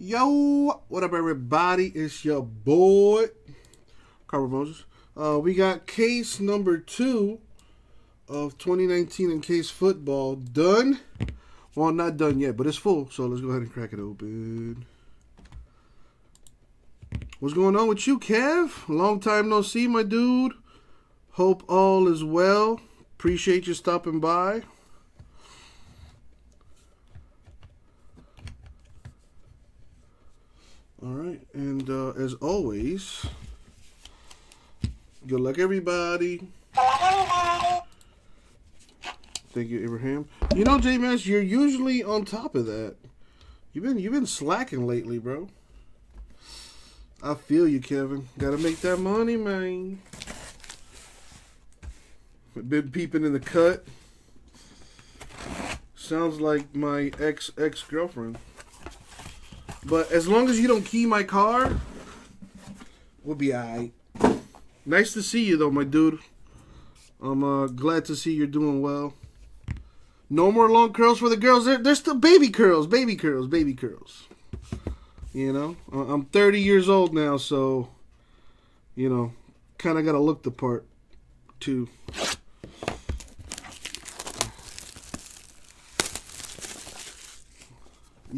Yo, what up, everybody? It's your boy, Carver Moses. Uh, we got case number two of 2019 Encased football done. Well, not done yet, but it's full. So let's go ahead and crack it open. What's going on with you, Kev? Long time no see, my dude. Hope all is well. Appreciate you stopping by. All right, and uh, as always, good luck, everybody. Thank you, Abraham. You know, J Mass, you're usually on top of that. You've been you've been slacking lately, bro. I feel you, Kevin. Gotta make that money, man. Been peeping in the cut. Sounds like my ex ex girlfriend. But as long as you don't key my car, we'll be alright. Nice to see you, though, my dude. I'm uh, glad to see you're doing well. No more long curls for the girls. They're, they're still baby curls, baby curls, baby curls. You know, I'm 30 years old now, so, you know, kind of got to look the part, too.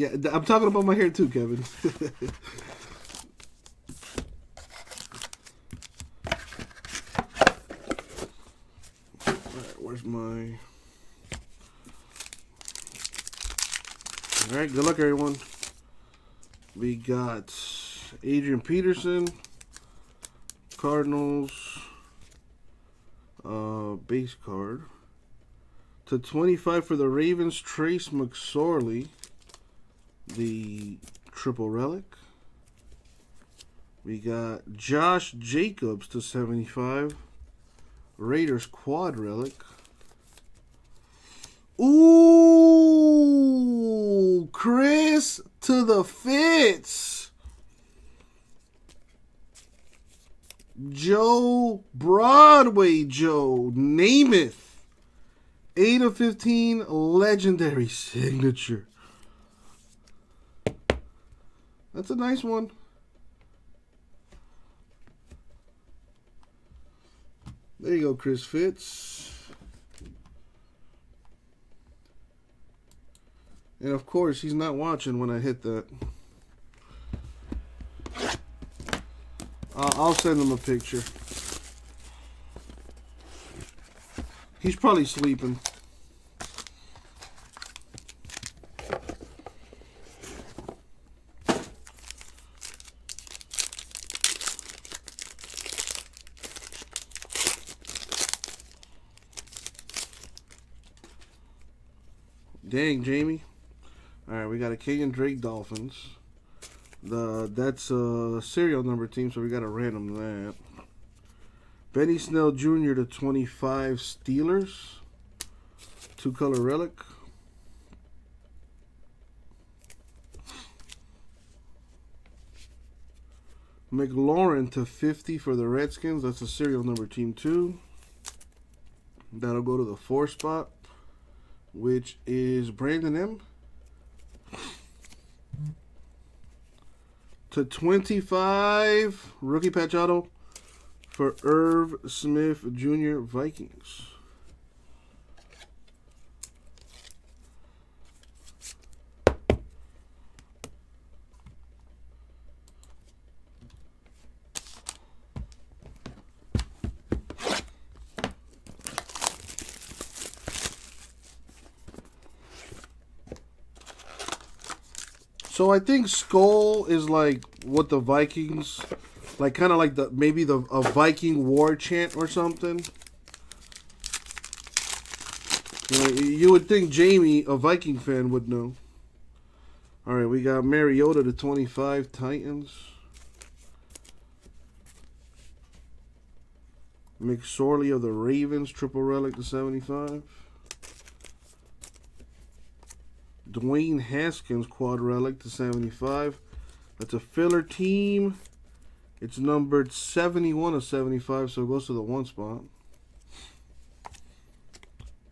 Yeah, I'm talking about my hair too, Kevin. Alright, where's my... Alright, good luck, everyone. We got Adrian Peterson, Cardinals, uh, base card. To 25 for the Ravens, Trace McSorley the triple relic. We got Josh Jacobs to 75. Raiders quad relic. Ooh, Chris to the Fitz. Joe Broadway Joe Namath. 8 of 15 legendary signature. That's a nice one. There you go, Chris Fitz. And of course, he's not watching when I hit that. I'll send him a picture. He's probably sleeping. Dang, Jamie. Kenyan Drake Dolphins. The that's a serial number team, so we got a random that. Benny Snell Jr. to 25 Steelers. Two color relic. McLaurin to 50 for the Redskins. That's a serial number team too. That'll go to the four spot which is Brandon M. To 25, rookie patch auto for Irv Smith Jr. Vikings. So I think Skol is like what the Vikings, like kind of like the maybe the a Viking war chant or something. You, know, you would think Jamie, a Viking fan, would know. All right, we got Mariota to 25 Titans. McSorley of the Ravens, triple relic to 75. Dwayne Haskins quad relic to 75. That's a filler team. It's numbered 71 of 75, so it goes to the one spot.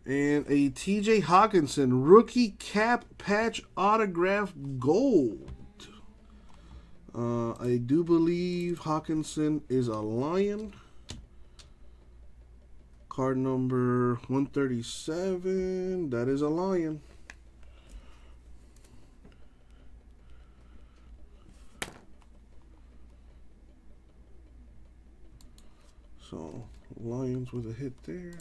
And a TJ Hockenson rookie cap patch autograph gold. Uh, I do believe Hockenson is a Lion. Card number 137. That is a Lion. So, Lions with a hit there.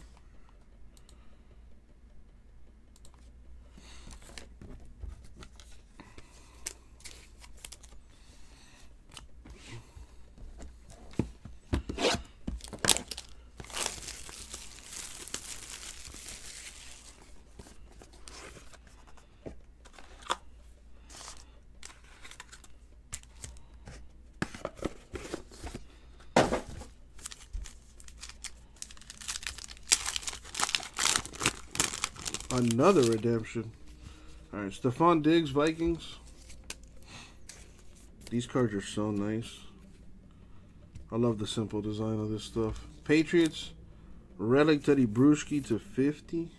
Another redemption. All right, Stefon Diggs, Vikings. These cards are so nice. I love the simple design of this stuff. Patriots, Relic Tedy Bruschi to 50.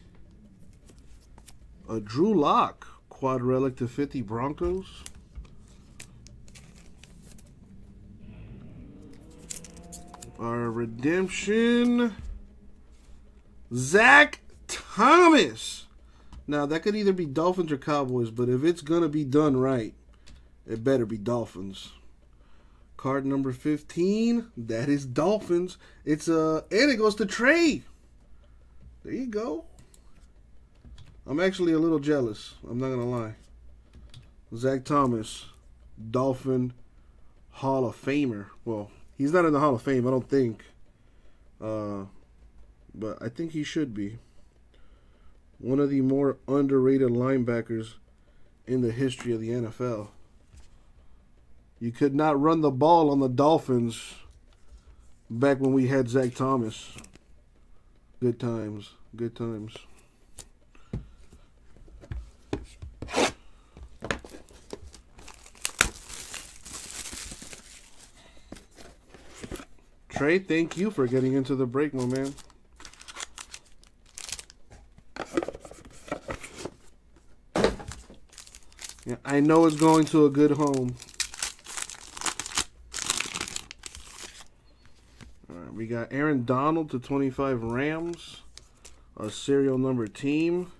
A Drew Lock, Quad Relic to 50 Broncos. Our redemption, Zach Thomas. Now, that could either be Dolphins or Cowboys, but if it's to be done right, it better be Dolphins. Card number 15, that is Dolphins. It's uh and it goes to Trey. There you go. I'm actually a little jealous. I'm not to lie. Zach Thomas, Dolphin Hall of Famer. Well, he's not in the Hall of Fame, I don't think. Uh, but I think he should be one of the more underrated linebackers in the history of the NFL. You could not run the ball on the Dolphins back when we had Zach Thomas. Good times. Good times. Trey, thank you for getting into the break, my man. I know it's going to a good home. All right, we got Aaron Donald to 25 Rams, a serial number team.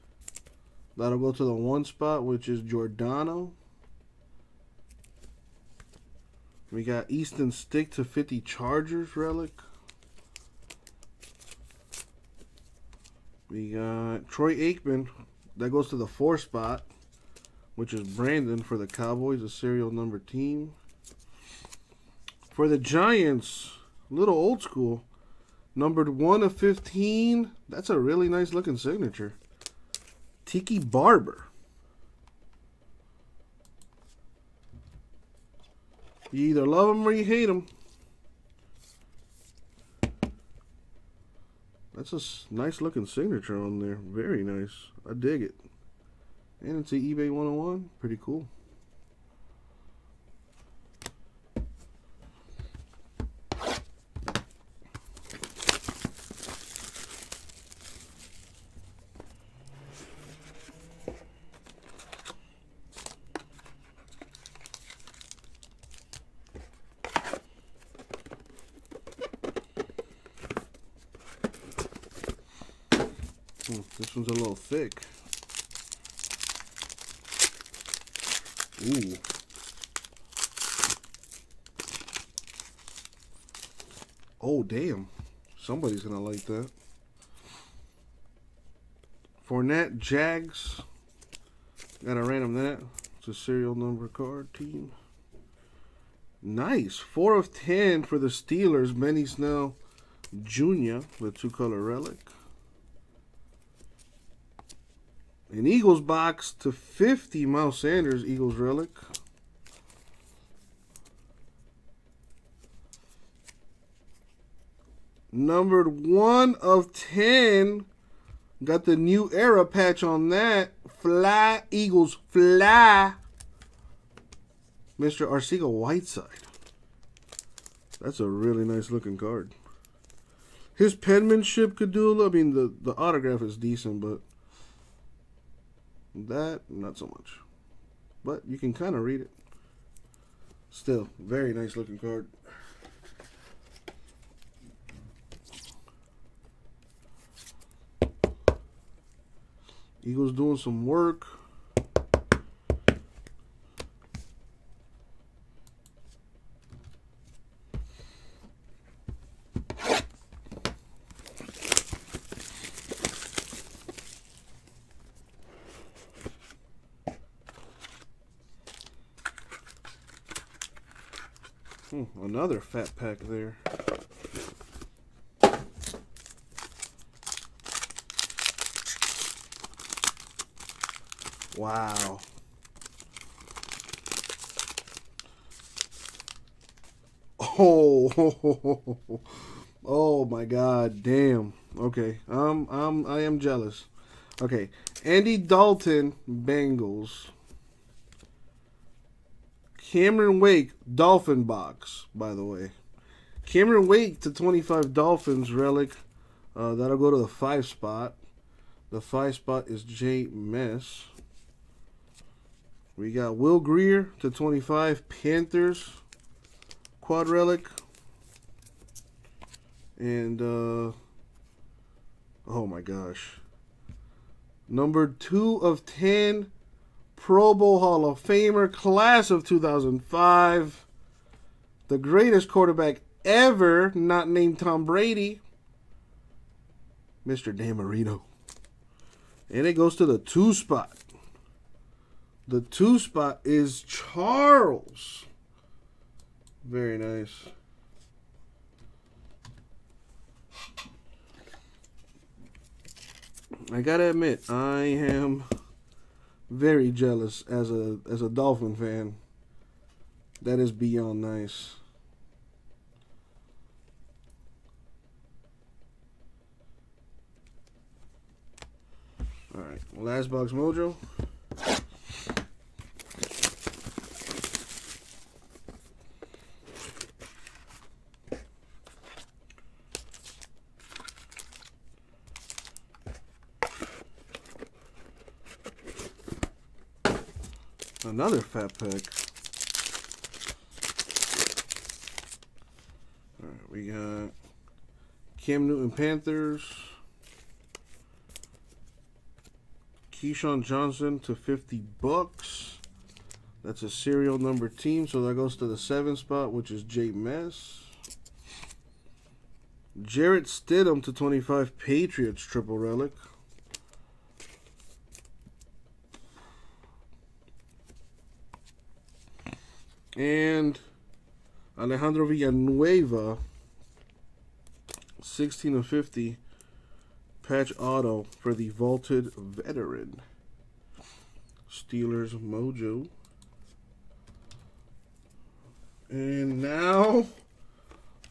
That'll go to the one spot, which is Giordano. We got Easton Stick to 50 Chargers relic. We got Troy Aikman. That goes to the four spot which is Brandon for the Cowboys, a serial number team. For the Giants, little old school, numbered 1 of 15. That's a really nice looking signature. Tiki Barber. You either love him or you hate him. That's a nice looking signature on there. Very nice. I dig it. And it's an eBay 101. Pretty cool. Hmm, this one's a little thick. Ooh. Oh, damn. Somebody's going to like that. Fournette, Jags. Got a random that. It's a serial number card team. Nice. 4 of 10 for the Steelers. Benny Snell Jr. with two-color relic. An Eagles box to 50, Miles Sanders, Eagles relic. Numbered 1 of 10. Got the new era patch on that. Fly, Eagles, fly. Mr. Arcega Whiteside. That's a really nice looking card. His penmanship could do, a little. I mean, the, the autograph is decent, but that, not so much. But you can kind of read it. Still, very nice looking card. Eagles doing some work. Hmm, another fat pack there. Wow. Oh, oh my God! Damn. Okay, um, um, I am jealous. Okay, Andy Dalton, Bengals. Cameron Wake, Dolphin box, by the way. Cameron Wake to 25 Dolphins relic. Uh, that'll go to the five spot. The five spot is J Mess. We got Will Grier to 25 Panthers quad relic. And, uh, oh my gosh. Number two of 10 Pro Bowl Hall of Famer, class of 2005. The greatest quarterback ever, not named Tom Brady. Mr. Dan Marino. And it goes to the two spot. The two spot is Charles. Very nice. I gotta admit, I am very jealous as a as a Dolphin fan. That is beyond nice. All right, last box mojo. Another fat pack. Alright, we got Cam Newton Panthers. Keyshawn Johnson to 50 Bucs. That's a serial number team, so that goes to the seven spot, which is J Mess. Jarrett Stidham to 25 Patriots triple relic. And Alejandro Villanueva, 16 of 50 patch auto for the vaulted veteran. Steelers Mojo. And now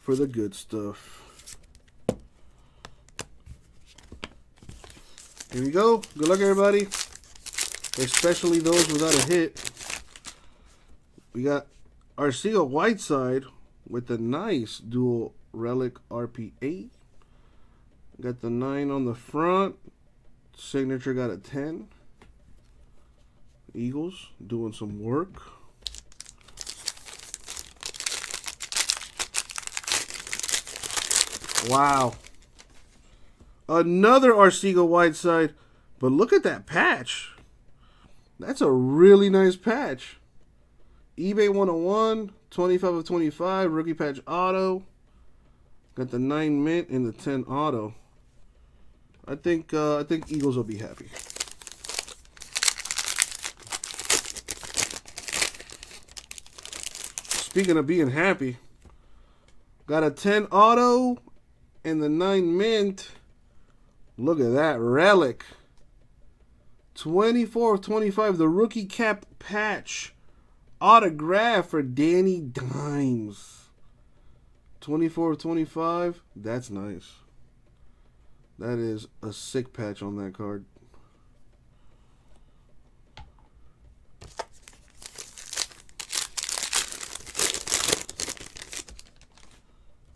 for the good stuff. Here we go. Good luck, everybody. Especially those without a hit. We got Arcega Whiteside with the nice dual relic RPA. Got the 9 on the front. Signature got a 10. Eagles doing some work. Wow. Another Arcega Whiteside. But look at that patch. That's a really nice patch eBay 101, 25 of 25, rookie patch auto. Got the 9 mint and the 10 auto. I think uh, I think Eagles will be happy. Speaking of being happy, got a 10 auto and the 9 mint. Look at that relic. 24 of 25, the rookie cap patch autograph for Danny Dimes. 24 25. That's nice. That is a sick patch on that card.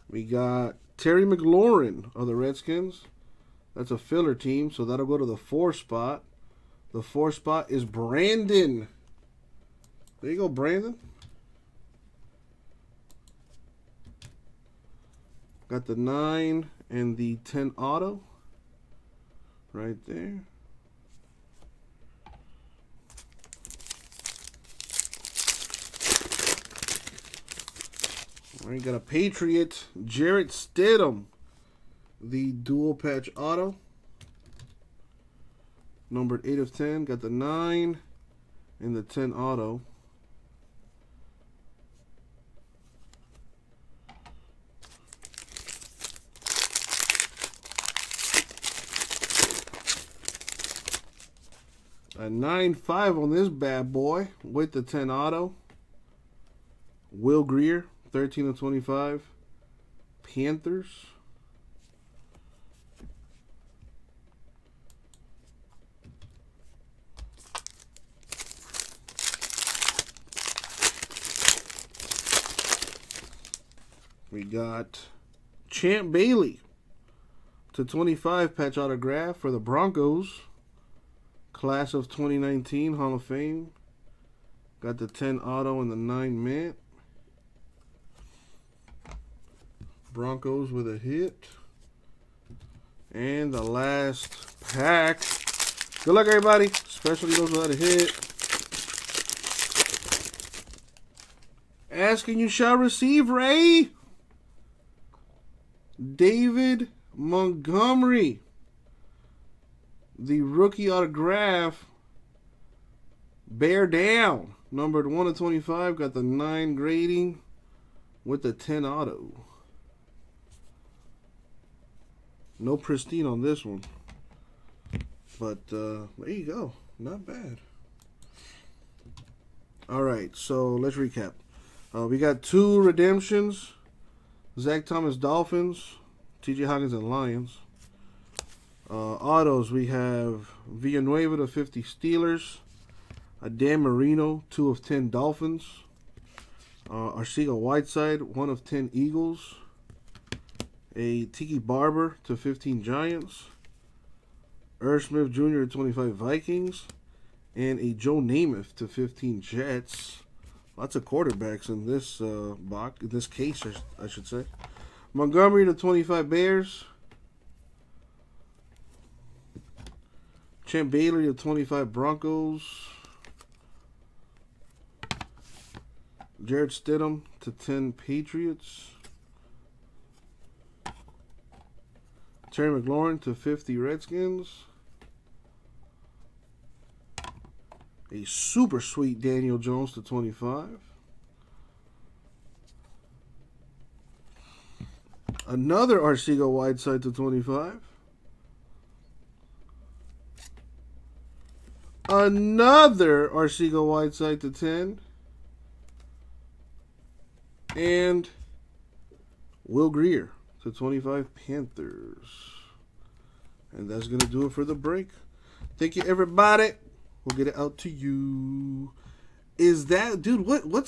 We got Terry McLaurin of the Redskins. That's a filler team, so that'll go to the four spot. The four spot is Brandon there you go, Brandon. Got the 9 and the 10 auto right there. All right, got a Patriot, Jarrett Stidham, the dual patch auto. Numbered 8 of 10, got the 9 and the 10 auto. A 9-5 on this bad boy with the 10 auto. Will Grier, 13 of 25. Panthers. We got Champ Bailey to 25 patch autograph for the Broncos. Class of 2019 Hall of Fame. Got the 10 auto and the 9 mint. Broncos with a hit. And the last pack. Good luck, everybody. Especially those without a hit. Asking you shall receive, Ray. David Montgomery. The rookie autograph. Bear down. Numbered 1 of 25. Got the 9 grading with the 10 auto. No pristine on this one. But uh, there you go. Not bad. All right, so let's recap. Uh, we got two redemptions. Zach Thomas Dolphins, TJ Hockenson Lions. Uh, autos, we have Villanueva to 50 Steelers. A Dan Marino, 2 of 10 Dolphins. Uh, Arcega Whiteside, 1 of 10 Eagles. A Tiki Barber to 15 Giants. Irv Smith Jr. to 25 Vikings. And a Joe Namath to 15 Jets. Lots of quarterbacks in this uh, box, in this case, I should say. Montgomery to 25 Bears. Champ Bailey to 25 Broncos. Jarrett Stidham to 10 Patriots. Terry McLaurin to 50 Redskins. A super sweet Daniel Jones to 25. Another Arcega Whiteside to 25. Another Arcega Whiteside to 10. And Will Grier to 25 Panthers. And that's going to do it for the break. Thank you, everybody. We'll get it out to you. Is that, dude, what, what's